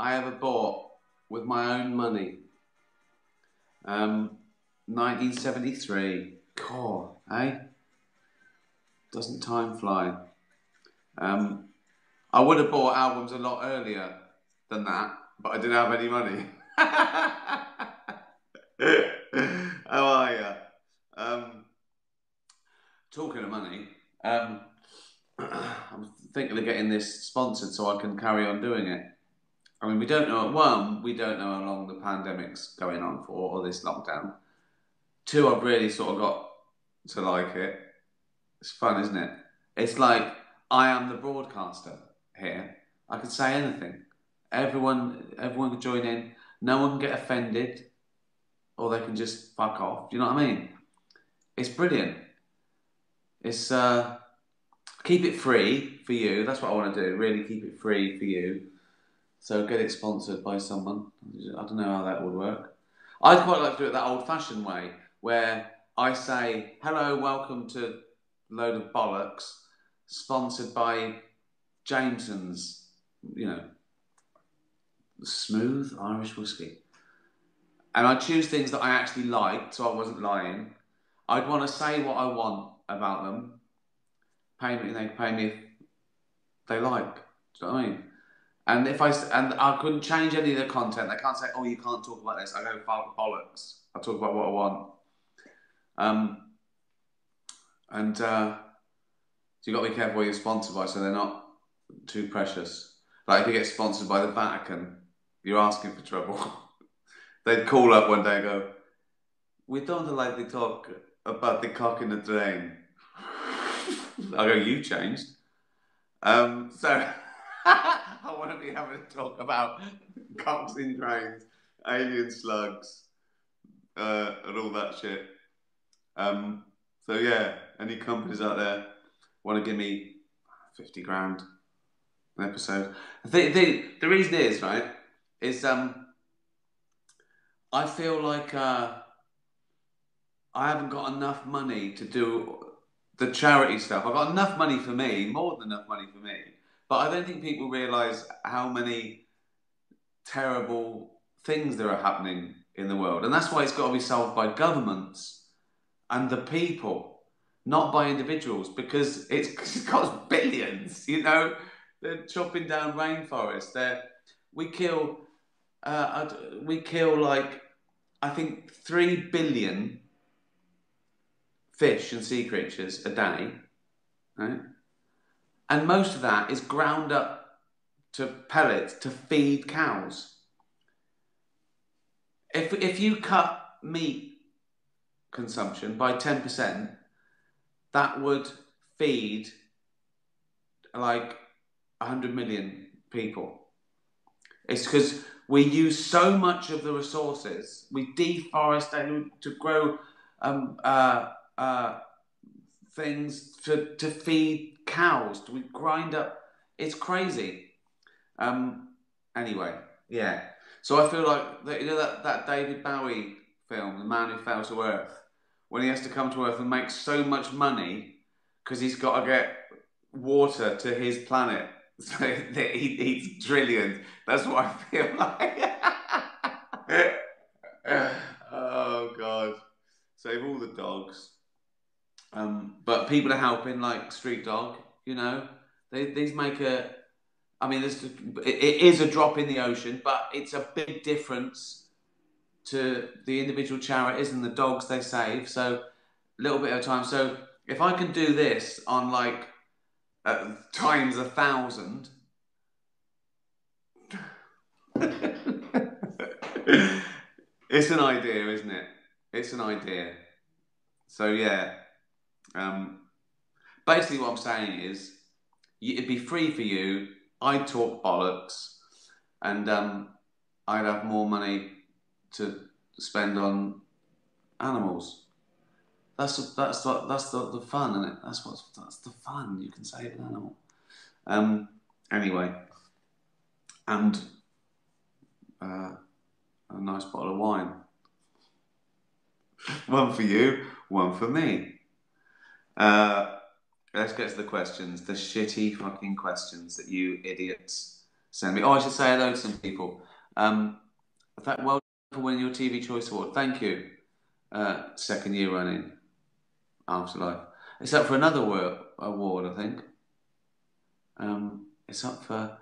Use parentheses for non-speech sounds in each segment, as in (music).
I ever bought with my own money. Um, 1973. God, eh? Doesn't time fly? Um, I would have bought albums a lot earlier than that, but I didn't have any money. (laughs) How are you? Um, talking of money, um, (clears throat) I'm thinking of getting this sponsored so I can carry on doing it. I mean, we don't know. One, we don't know how long the pandemic's going on for, or this lockdown. Two, I've really sort of got to like it. It's fun, isn't it? It's like I am the broadcaster here. I can say anything. Everyone, everyone can join in. No one can get offended, or they can just fuck off. Do you know what I mean? It's brilliant. It's uh, keep it free for you. That's what I want to do. Really keep it free for you. So get it sponsored by someone. I don't know how that would work. I'd quite like to do it that old-fashioned way, where I say, "Hello, welcome to Load of Bollocks," sponsored by Jameson's, you know, smooth Irish whiskey. And I choose things that I actually like, so I wasn't lying. I'd want to say what I want about them. Pay me, they pay me if they like. Do you know what I mean? And if I and I couldn't change any of the content, they can't say, "Oh, you can't talk about this." I go bollocks. I talk about what I want. Um, and uh, so you got to be careful what you're sponsored by, so they're not too precious. Like if you get sponsored by the Vatican, you're asking for trouble. (laughs) They'd call up one day and go, "We don't like to talk about the cock in the drain." (laughs) I go, "You changed." Um, so. (laughs) (laughs) I want to be having a talk about cocks in drains, alien slugs, uh, and all that shit. Um, so yeah, any companies out there want to give me fifty grand an episode? The, the, the reason is right is um, I feel like uh, I haven't got enough money to do the charity stuff. I've got enough money for me, more than enough money for me but I don't think people realise how many terrible things there are happening in the world. And that's why it's got to be solved by governments and the people, not by individuals, because it's, (laughs) it costs billions, you know? They're chopping down rainforests. They're, we kill, uh, we kill like, I think, three billion fish and sea creatures a day, right? And most of that is ground up to pellets to feed cows. If, if you cut meat consumption by 10%, that would feed like 100 million people. It's because we use so much of the resources, we deforest to grow um, uh, uh, things to, to feed cows. Do we grind up. It's crazy. Um. Anyway, yeah. So I feel like that, you know that that David Bowie film, The Man Who Fell to Earth, when he has to come to Earth and make so much money because he's got to get water to his planet. (laughs) So that he eats trillions. That's what I feel (laughs) like. (laughs) oh God! Save all the dogs. Um, but people are helping, like Street Dog. You know, they, these make a. I mean, this it, is a drop in the ocean, but it's a big difference to the individual charities and the dogs they save. So, a little bit of time. So, if I can do this on like uh, times a thousand. (laughs) it's an idea, isn't it? It's an idea. So yeah, um, basically, what I'm saying is, it'd be free for you. I'd talk bollocks, and um, I'd have more money to spend on animals. That's that's the, that's the, the fun, isn't it? That's what that's the fun. You can save an animal. Um, anyway, and uh, a nice bottle of wine. one for you, one for me. Uh, let's get to the questions, the shitty fucking questions that you idiots send me. Oh, I should say hello to some people. Um, that well for winning your TV Choice Award. Thank you. Uh, second year running. Afterlife. It's up for another award, I think. Um, it's up for,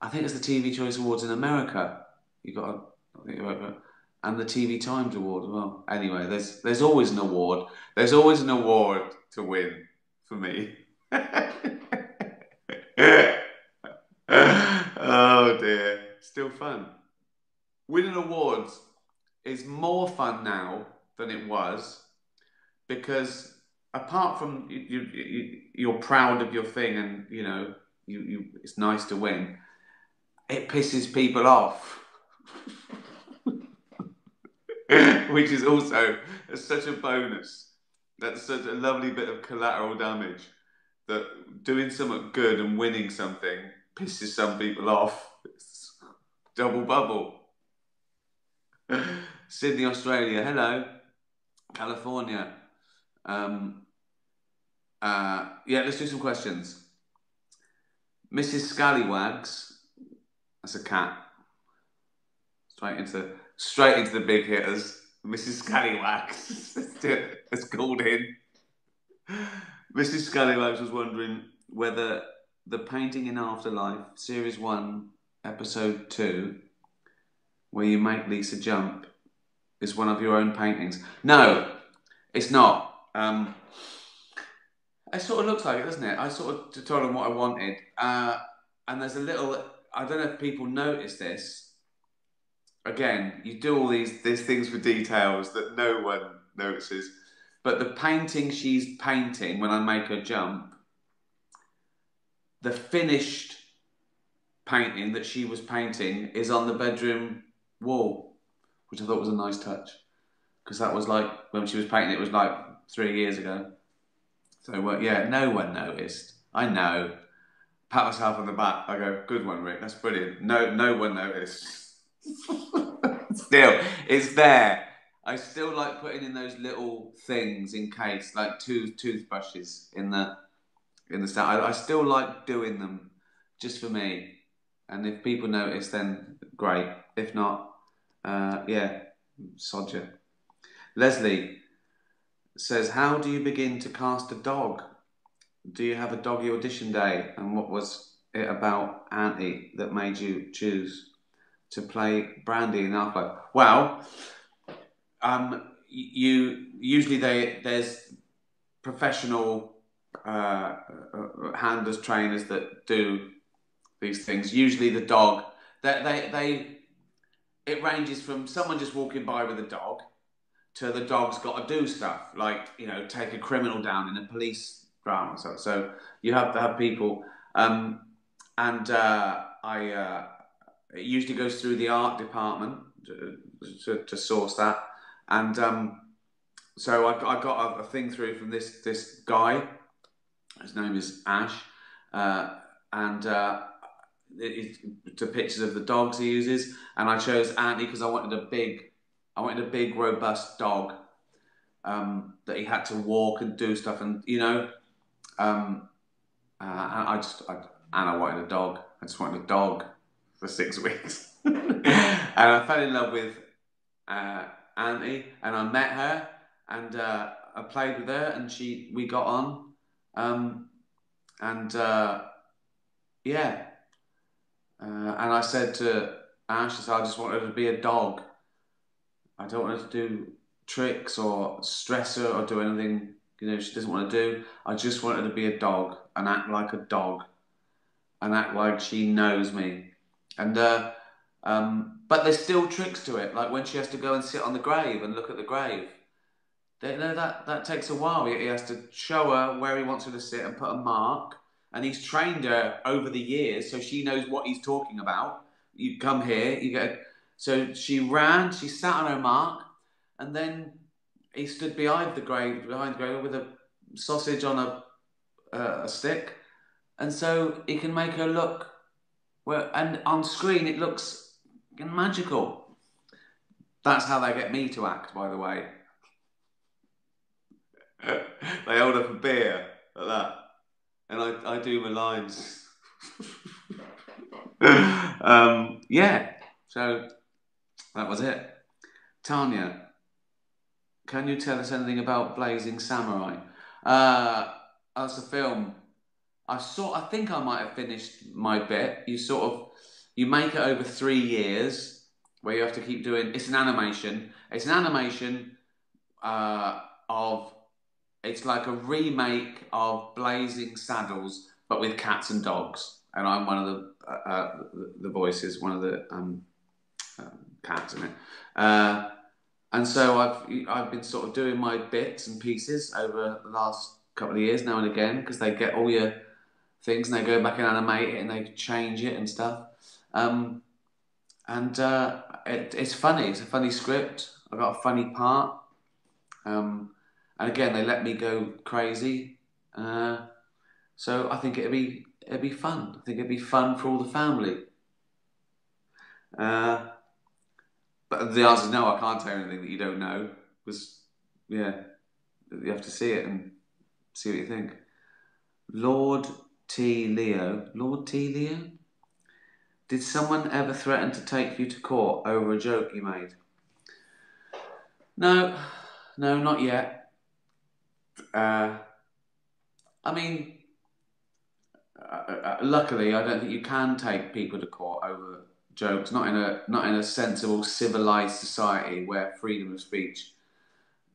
I think it's the TV Choice Awards in America. You got, I think you're and the TV Times Award as well. Anyway, there's there's always an award. There's always an award to win for me. oh dear, still fun. Winning awards is more fun now than it was because apart from you, you, you're proud of your thing and you know you, you it's nice to win, it pisses people off. (laughs) Which is also such a bonus. That's such a lovely bit of collateral damage that doing something good and winning something pisses some people off. It's double bubble. (laughs) Sydney, Australia. Hello. California. Um, uh, yeah, let's do some questions. Mrs. Scallywags. That's a cat. Straight into straight into the big hitters. Mrs. Scallywags. (laughs) Let's called in. Mrs. Scallywags was wondering whether the painting in Afterlife, Series 1, Episode 2, where you make Lisa jump, is one of your own paintings. No, it's not. Um, it sort of looks like it, doesn't it? I sort of told them what I wanted. Uh, and there's a little, I don't know if people notice this. Again, you do all these, these things for details that no one notices. But the painting she's painting when I make her jump, the finished painting that she was painting is on the bedroom wall, which I thought was a nice touch. Because that was like, when she was painting it was like three years ago. So, uh, yeah, no one noticed. I know. Pat myself on the back. I go, good one, Rick. That's brilliant. No, no one noticed. (laughs) Still, it's there. I still like putting in those little things in case, like two toothbrushes in the in the stand. I, I still like doing them just for me, and if people notice, then great. If not, uh, yeah, sod you. Leslie says, "How do you begin to cast a dog? Do you have a doggy audition day? And what was it about Anti that made you choose to play Brandy in Afterlife?" Well um, you usually they there's professional uh, uh, handlers trainers that do these things. Usually the dog they, they they it ranges from someone just walking by with a dog to the dog's got to do stuff like you know take a criminal down in a police drama. So so you have to have people um, and uh, I uh, it usually goes through the art department to, to, to source that and um, so I, I got a, a, thing through from this this guy. His name is Ash, uh, and uh, it's to pictures of the dogs he uses. And I chose Anti because I wanted a big, I wanted a big, robust dog um, that he had to walk and do stuff, and you know, um, uh, I just I, and I wanted a dog. I just wanted a dog for six (laughs) weeks, and I fell in love with. Uh, Anti, and I met her, and uh, I played with her, and she we got on, um, and uh, yeah, uh, and I said to Ash, I said I just want her to be a dog. I don't want her to do tricks or stress her or do anything you know she doesn't want to do. I just want her to be a dog and act like a dog, and act like she knows me, and. Uh, um, but there's still tricks to it, like when she has to go and sit on the grave and look at the grave. They, know that that takes a while. He has to show her where he wants her to sit and put a mark. And he's trained her over the years, so she knows what he's talking about. You come here, you get. So she ran, she sat on her mark, and then he stood behind the grave, behind the grave with a sausage on a uh, a stick, and so he can make her look. Well, and on screen it looks magical. That's how they get me to act, by the way. (laughs) they hold up a beer like that, and I, I do my lines. (laughs) um, yeah, so that was it. Tanya, can you tell us anything about Blazing Samurai? Uh, as a film, I saw. I think I might have finished my bit. You sort of you make it over three years, where you have to keep doing. It's an animation. It's an animation uh, of. It's like a remake of Blazing Saddles, but with cats and dogs. And I'm one of the uh, uh, the voices, one of the um, um, cats in it. Uh, and so I've I've been sort of doing my bits and pieces over the last couple of years now and again because they get all your things and they go back and animate it and they change it and stuff. Um, and uh, it, it's funny. It's a funny script. I got a funny part. Um, and again, they let me go crazy. Uh, so I think it'd be it'd be fun. I think it'd be fun for all the family. Uh, but the answer is no. I can't tell you anything that you don't know. Because yeah, you have to see it and see what you think. Lord T. Leo. Lord T. Leo? Did someone ever threaten to take you to court over a joke you made? No, no, not yet. Uh, I mean, uh, uh, luckily, I don't think you can take people to court over jokes. Not in a not in a sensible, civilized society where freedom of speech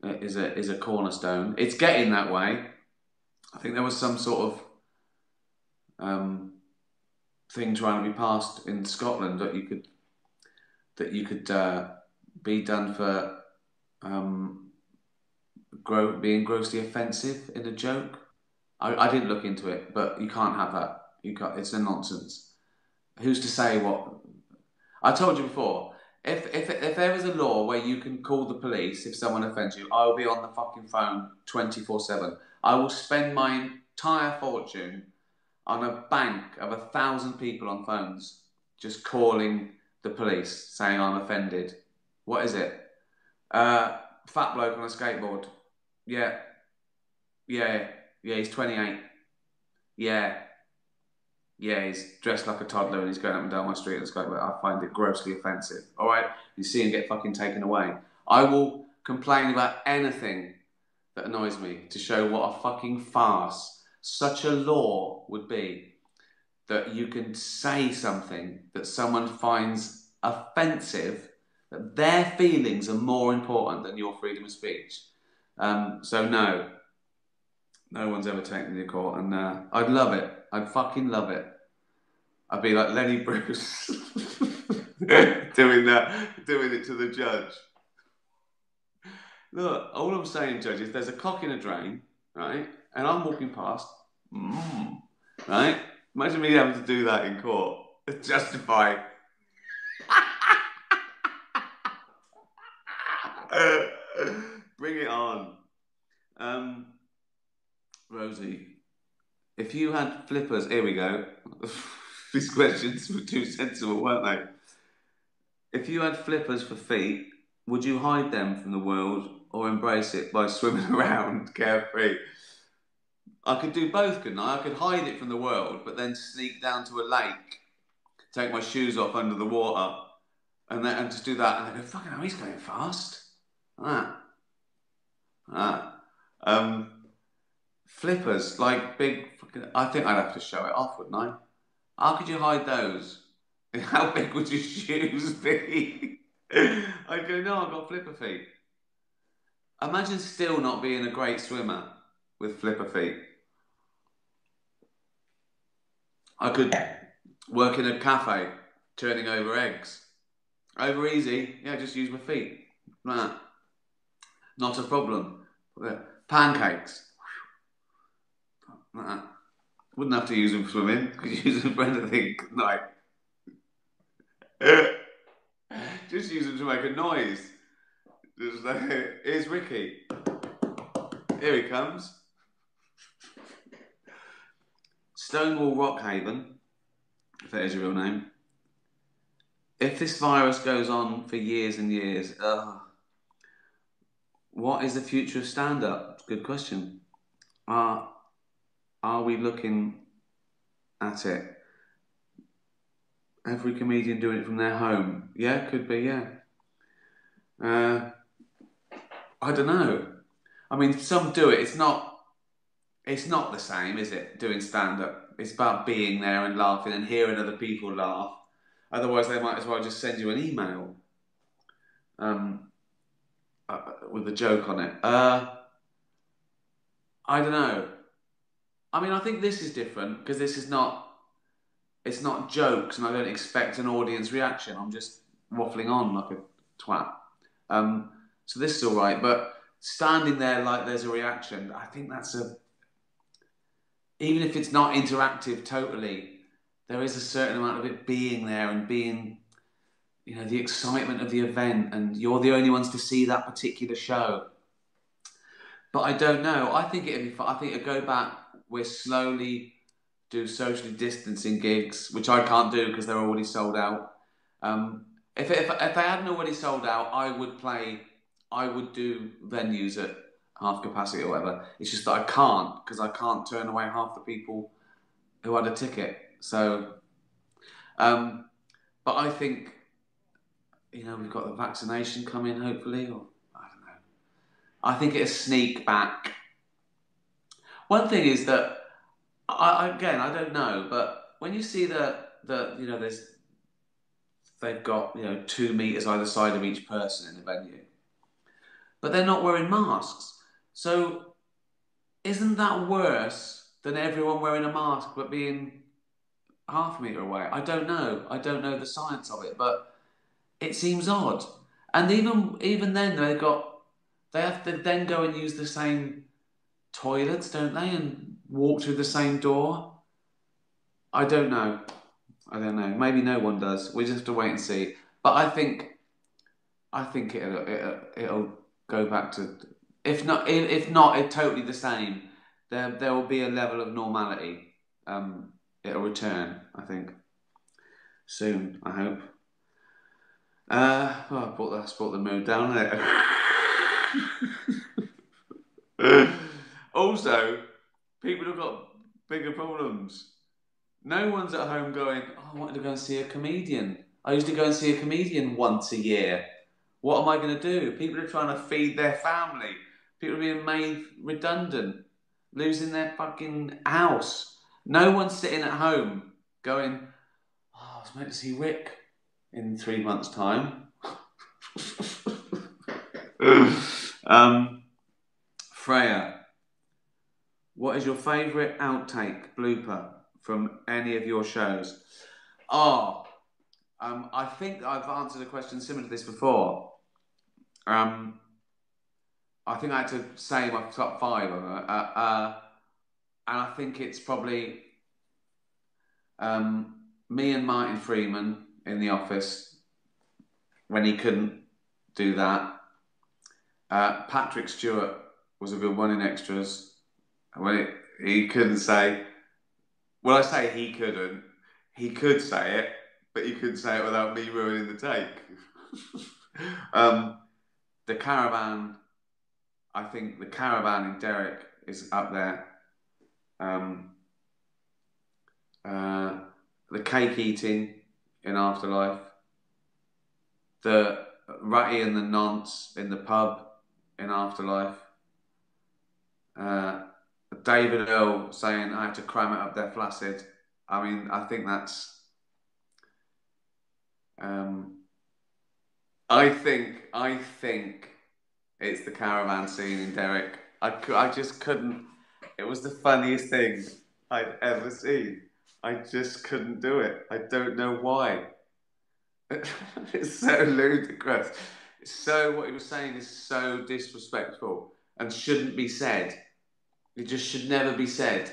uh, is a is a cornerstone. It's getting that way. I think there was some sort of um, thing trying to be passed in Scotland that you could that you could uh, be done for um, being grossly offensive in a joke. I, I didn't look into it, but you can't have that. You can't, it's a nonsense. Who's to say what? I told you before. If, if, if there is a law where you can call the police if someone offends you, I will be on the fucking phone 24 7. I will spend my entire fortune on a bank of a thousand people on phones just calling the police saying I'm offended. What is it? Uh, fat bloke on a skateboard. Yeah. Yeah. Yeah, he's 28. Yeah. Yeah, he's dressed like a toddler and he's going up and down my street on a skateboard. I find it grossly offensive. All right? You see him get fucking taken away. I will complain about anything that annoys me to show what a fucking farce such a law would be that you can say something that someone finds offensive, that their feelings are more important than your freedom of speech. Um, so, no, no one's ever taken me to court, and uh, I'd love it. I'd fucking love it. I'd be like Lenny Bruce (laughs) doing that, doing it to the judge. Look, all I'm saying, judge, is there's a cock in a drain, right? and I'm walking past, mm, right? Imagine me having to do that in court. Justify. (laughs) Bring it on. Um, Rosie, if you had flippers, here we go. (laughs) These questions were too sensible, weren't they? If you had flippers for feet, would you hide them from the world or embrace it by swimming (laughs) around carefree? I could do both, couldn't I? I could hide it from the world, but then sneak down to a lake, take my shoes off under the water, and then and just do that. And I go, fucking hell, he's going fast. Ah. Ah. Um, flippers, like big, fucking, I think I'd have to show it off, wouldn't I? How could you hide those? (laughs) How big would your shoes be? (laughs) I'd go, no, I've got flipper feet. Imagine still not being a great swimmer with flipper feet. I could work in a cafe turning over eggs. Over easy, yeah, just use my feet. Not a problem. Pancakes. Wouldn't have to use them for swimming. (laughs) Could use them for anything. No. (laughs) just use them to make a noise. Just like, here's Ricky. Here he comes. Stonewall Rockhaven, if that is your real name. If this virus goes on for years and years, uh, what is the future of stand up? Good question. Are, are we looking at it? Every comedian doing it from their home. Yeah, could be. Yeah. Uh, I don't know. I mean, some do it. It's not. It's not the same, is it? Doing stand up. It's about being there and laughing and hearing other people laugh. Otherwise, they might as well just send you an email um, uh, with a joke on it. Uh, I don't know. I mean, I think this is different because this is not. It's not jokes, and I don't expect an audience reaction. I'm just waffling on like a twat. Um, so this is all right, but standing there like there's a reaction, I think that's a. Even if it's not interactive totally, there is a certain amount of it being there and being, you know, the excitement of the event, and you're the only ones to see that particular show. But I don't know. I think it'd be fun. I think it'd go back. We're slowly do socially distancing gigs, which I can't do because they're already sold out. Um, if, if, if I hadn't already sold out, I would play, I would do venues at half capacity or whatever. It's just that I can't because I can't turn away half the people who had a ticket. So, um, but I think, you know, we've got the vaccination coming hopefully, or I don't know. I think it'll sneak back. One thing is that, I, again, I don't know, but when you see that, that you know, there's they've got you know two meters either side of each person in the venue, but they're not wearing masks. So, isn't that worse than everyone wearing a mask but being half a meter away? I don't know. I don't know the science of it, but it seems odd. And even even then, they've got they have to then go and use the same toilets, don't they, and walk through the same door. I don't know. I don't know. Maybe no one does. We just have to wait and see. But I think, I think it'll it'll, it'll go back to, if not if not, it totally the same. There there will be a level of normality. Um, it'll return. I think soon. I hope. Uh, I brought that brought the mood down there. (laughs) also, people have got bigger problems. No one's at home going, oh, I wanted to go and see a comedian. I used to go and see a comedian once a year. What am I going to do? People are trying to feed their family. People are being made redundant, losing their fucking house. No one's sitting at home going, oh, I was meant to see Rick in three months' time. (laughs) um, Freya, what is your favourite outtake blooper from any of your shows? Oh, um, I think I've answered a question similar to this before. Um, I think I had to say my top five it, uh, uh, and I think it's probably um, me and Martin Freeman in the office when he couldn't do that. Uh, Patrick Stewart was a good one in extras when it, he couldn't say well, I say he couldn't. He could say it, but he couldn't say it without me ruining the take. (laughs) um, the caravan, I think the caravan in Derek is up there. Um, uh, the cake eating in Afterlife. The Ratty and the Nonce in the pub in Afterlife. Uh, David Earl saying I have to cram it up there flaccid. I mean, I think that's. Um, I think I think it's the caravan scene in Derek. I, I just couldn't. It was the funniest thing I'd ever seen. I just couldn't do it. I don't know why. (laughs) it's so ludicrous. It's so what he was saying is so disrespectful and shouldn't be said. It just should never be said.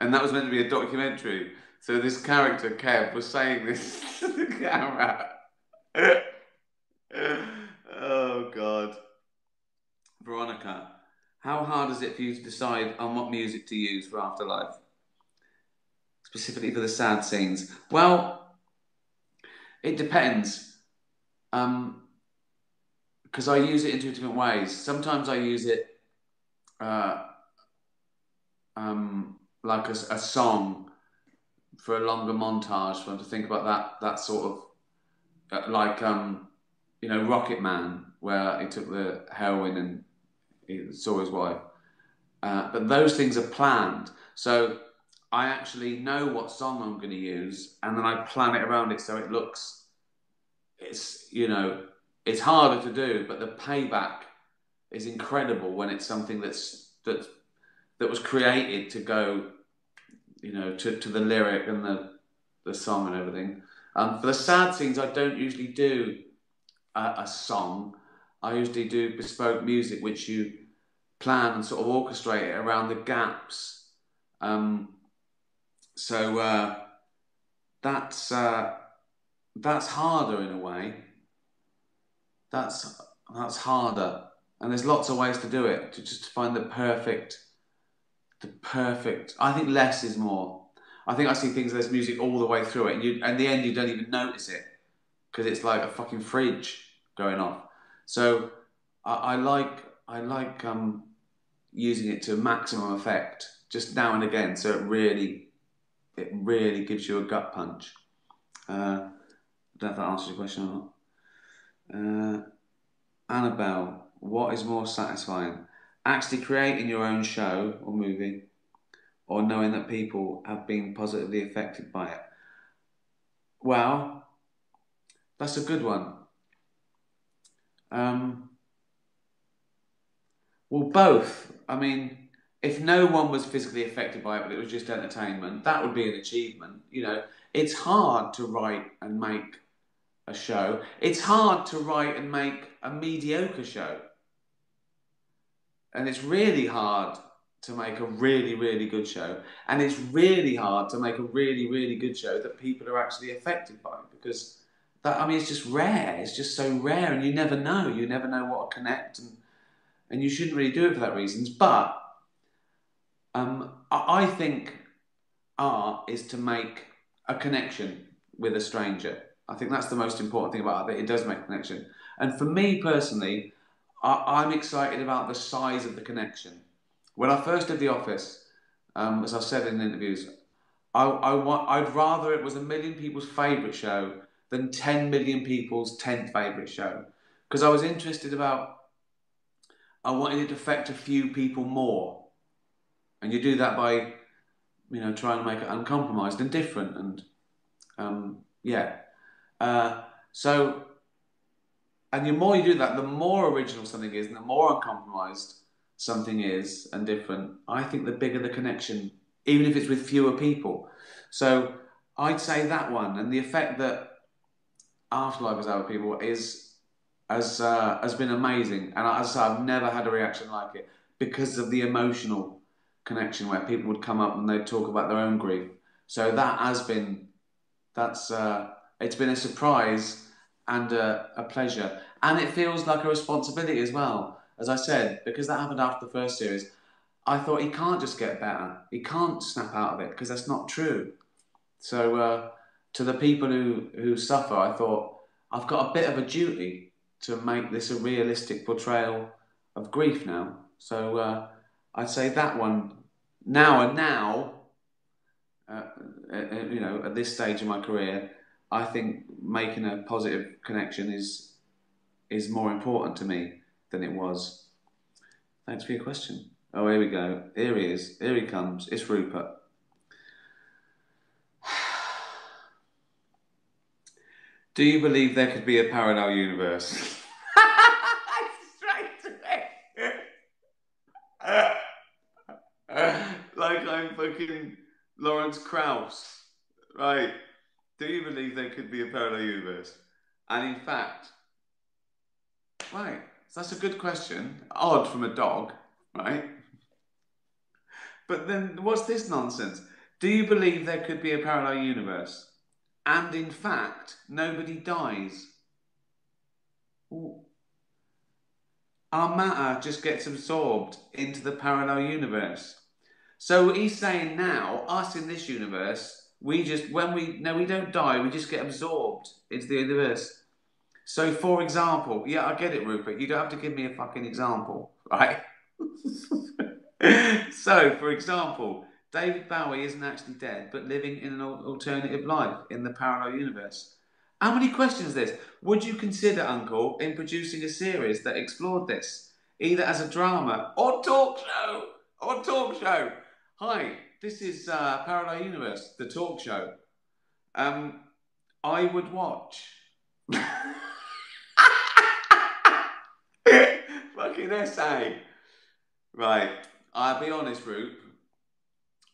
And that was meant to be a documentary. So this character, Kev, was saying this (laughs) to the camera. (laughs) oh, God. Veronica, how hard is it for you to decide on what music to use for Afterlife? Specifically for the sad scenes? Well, it depends. Um, because I use it in two different ways. Sometimes I use it uh, um, like a, a, song for a longer montage for them to think about that that sort of uh, like um, you know Rocket Man, where he took the heroin and he saw his wife. Uh, but those things are planned, so I actually know what song I'm going to use, and then I plan it around it so it looks. It's you know it's harder to do, but the payback is incredible when it's something that's that's that was created to go, you know, to, to the lyric and the the song and everything. Um, for the sad scenes, I don't usually do a, a, song. I usually do bespoke music, which you plan and sort of orchestrate it around the gaps. Um, so uh, that's uh, that's harder in a way. That's that's harder, and there's lots of ways to do it. To just find the perfect, the perfect. I think less is more. I think I see things there's music all the way through it, and you, and the end you don't even notice it because it's like a fucking fridge going off. So I, I like I like um, using it to maximum effect, just now and again, so it really it really gives you a gut punch. Uh, that answers your question or not. Uh, Annabelle, what is more satisfying? Actually creating your own show or movie or knowing that people have been positively affected by it? Well, that's a good one. Um, well, both. I mean, if no one was physically affected by it, but it was just entertainment, that would be an achievement. You know, it's hard to write and make a show. It's hard to write and make a mediocre show. And it's really hard to make a really, really good show. And it's really hard to make a really, really good show that people are actually affected by because that, I mean, it's just rare. It's just so rare, and you never know. You never know what to connect, and and you shouldn't really do it for that reasons. But um, I, I think art is to make a connection with a stranger. I think that's the most important thing about it. That it does make a connection. And for me personally, I, I'm excited about the size of the connection. When I first did The Office, um, as I've said in interviews, I, I want, I'd rather it was a million people's favourite show than 10 million people's 10th favourite show. Because I was interested about, I wanted it to affect a few people more. And you do that by, you know, trying to make it uncompromised and different. And um, yeah. Uh, so, and the more you do that, the more original something is, and the more uncompromised something is and different, I think the bigger the connection, even if it's with fewer people. So I'd say that one, and the effect that Afterlife has had with people is has uh, has been amazing, and as I say, I've never had a reaction like it because of the emotional connection where people would come up and they'd talk about their own grief. So that has been that's uh, it's been a surprise and a, a pleasure, and it feels like a responsibility as well as I said, because that happened after the first series, I thought he can't just get better. He can't snap out of it because that's not true. So uh, to the people who, who suffer, I thought I've got a bit of a duty to make this a realistic portrayal of grief now. So uh, I'd say that one now and now, uh, uh, uh you know, at this stage of my career, I think making a positive connection is is more important to me than it was. Thanks for your question. Oh, here we go. Here he is. Here he comes. It's Rupert. Do you believe there could be a parallel universe? (laughs) To it. like I'm fucking Lawrence Krauss. Right. Do you believe there could be a parallel universe? And in fact, right. So that's a good question. Odd from a dog, right? But then what's this nonsense? Do you believe there could be a parallel universe? And in fact, nobody dies. Our matter just gets absorbed into the parallel universe. So he's saying now, us in this universe, we just, when we, no, we don't die, we just get absorbed into the universe. So, for example, yeah, I get it, Rupert. You don't have to give me a fucking example, (laughs) right? (laughs) so, for example, David Bowie isn't actually dead, but living in an alternative life in the parallel universe. How many questions is this? Would you consider, Uncle, in producing a series that explored this, either as a drama or talk show? Or talk show. Hi, this is uh, Parallel Universe, the talk show. Um, I would watch. (laughs) Fucking essay. Right. I'll be honest, Roop.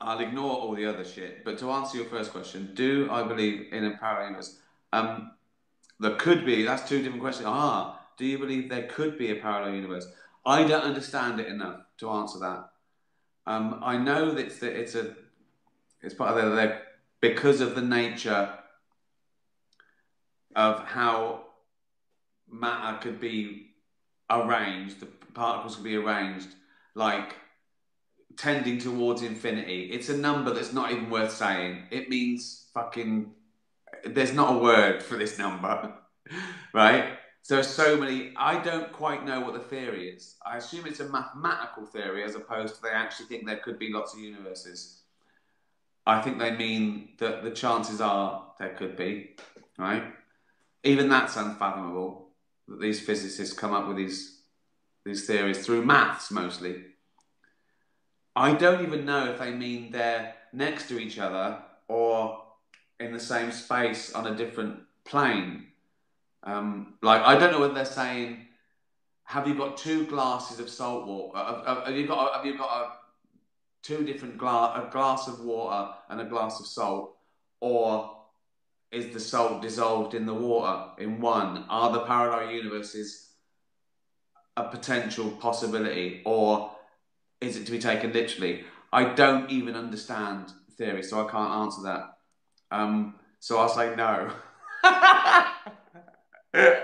I'll ignore all the other shit. But to answer your first question, do I believe in a parallel universe? Um, there could be. That's two different questions. Ah, do you believe there could be a parallel universe? I don't understand it enough to answer that. Um, I know that it's, the, it's a it's part of the, because of the nature of how matter could be arranged, the particles could be arranged like tending towards infinity. It's a number that's not even worth saying. It means fucking. There's not a word for this number, (laughs) right? So so many. I don't quite know what the theory is. I assume it's a mathematical theory as opposed to they actually think there could be lots of universes. I think they mean that the chances are there could be, right? Even that's unfathomable that these physicists come up with these these theories through maths mostly. I don't even know if they mean they're next to each other or in the same space on a different plane. Um, like I don't know whether they're saying, have you got two glasses of salt water? Have, have you got have you got a, two different glass a glass of water and a glass of salt, or is the salt dissolved in the water in one? Are the parallel universes a potential possibility or is it to be taken literally? I don't even understand theory, so I can't answer that. Um, so I'll say no. (laughs)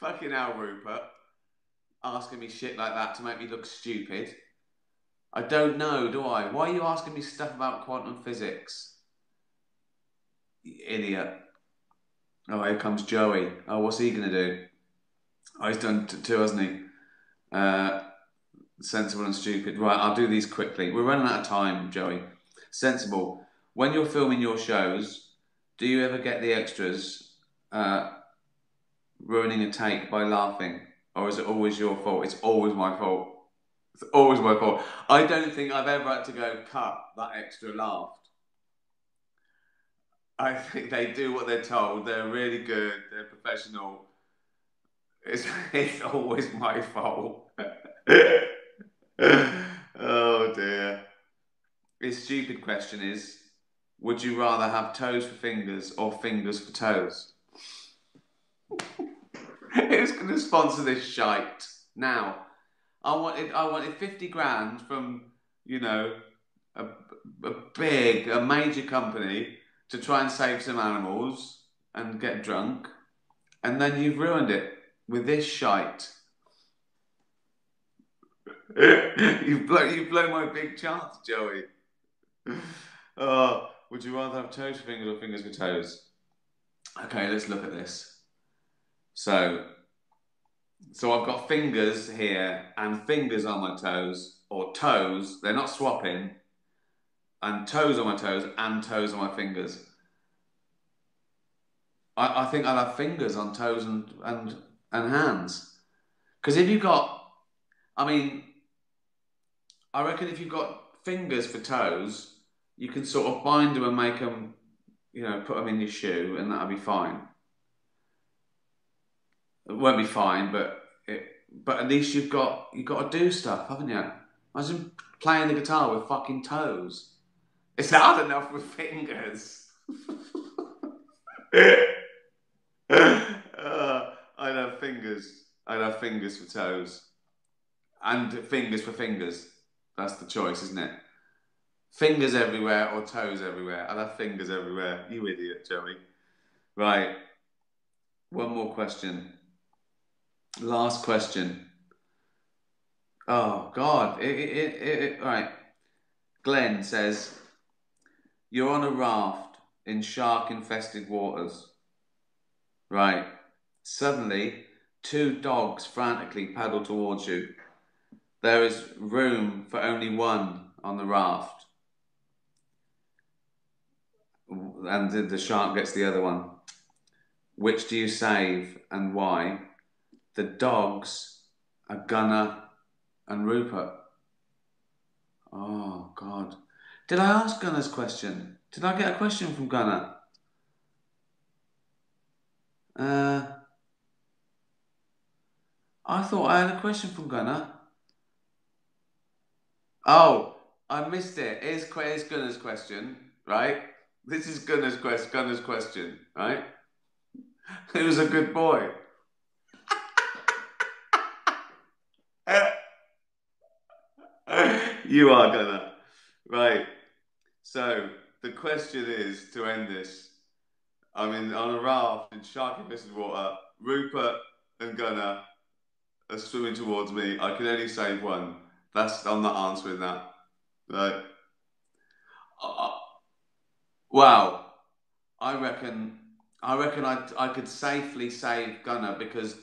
Fucking hell, Rupert. Asking me shit like that to make me look stupid. I don't know, do I? Why are you asking me stuff about quantum physics? You idiot. Oh, here comes Joey. Oh, what's he going to do? Oh, he's done t- two, hasn't he? Uh, sensible and stupid. Right, I'll do these quickly. We're running out of time, Joey. Sensible. When you're filming your shows, do you ever get the extras uh, ruining a take by laughing? Or is it always your fault? It's always my fault. It's always my fault. I don't think I've ever had to go cut that extra laughed. I think they do what they're told. They're really good. They're professional. It's, (laughs) it's always my fault. (laughs) oh dear. His stupid question is Would you rather have toes for fingers or fingers for toes? (laughs) Who's going to sponsor this shite? Now, I wanted, I wanted 50 grand from, you know, a, a big, a major company to try and save some animals and get drunk, and then you've ruined it with this shite. (laughs) you've blown you've blown my big chance, Joey. Oh, would you rather have toes for fingers or fingers for toes? Okay, let's look at this. So, so I've got fingers here and fingers on my toes, or toes. They're not swapping. And toes on my toes and toes on my fingers. I, I think I'll have fingers on toes and and and hands. Because if you've got, I mean, I reckon if you've got fingers for toes, you can sort of bind them and make them, you know, put them in your shoe, and that'll be fine. It won't be fine, but it, but at least you've got you've got to do stuff, haven't you? Imagine playing the guitar with fucking toes. It's hard enough with fingers. (laughs) uh, I'd have fingers. I'd have fingers for toes, and fingers for fingers. That's the choice, isn't it? Fingers everywhere or toes everywhere. I'll have fingers everywhere. You idiot, Joey. Right. One more question. Last question. Oh, God. It, it, it, it, right. Glenn says, You're on a raft in shark infested waters. Right. Suddenly, two dogs frantically paddle towards you. There is room for only one on the raft. and the, shark gets the other one. Which do you save and why? The dogs are Gunner and Rupert. Oh God! Did I ask Gunner's question? Did I get a question from Gunner? Uh, I thought I had a question from Gunner. Oh, I missed it. Here's, here's Gunner's question, right? This is Gunner's, quest, Gunner's question, right? (laughs) He was a good boy. (laughs) you are Gunner. Right. So the question is to end this. I'm in on a raft in shark infested water. Rupert and Gunner are swimming towards me. I can only save one. That's I'm not answering that. Right. Uh, wow. I reckon. I reckon I I could safely save Gunner because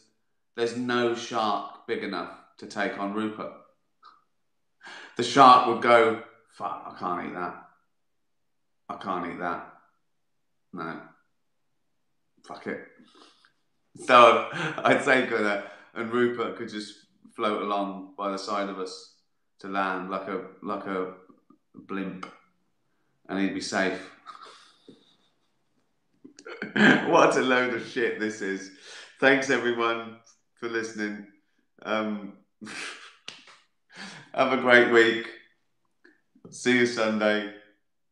there's no shark big enough to take on Rupert. The shark would go. Fuck! I can't eat that. I can't eat that. No. Fuck it. So (laughs) I'd say Gunner and Rupert could just float along by the side of us to land like a like a blimp, and he'd be safe. (laughs) what a load of shit this is. Thanks everyone for listening. Um, (laughs) have a great week. See you Sunday.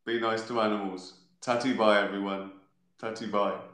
Be nice to animals. Tatty bye everyone. Tatty bye.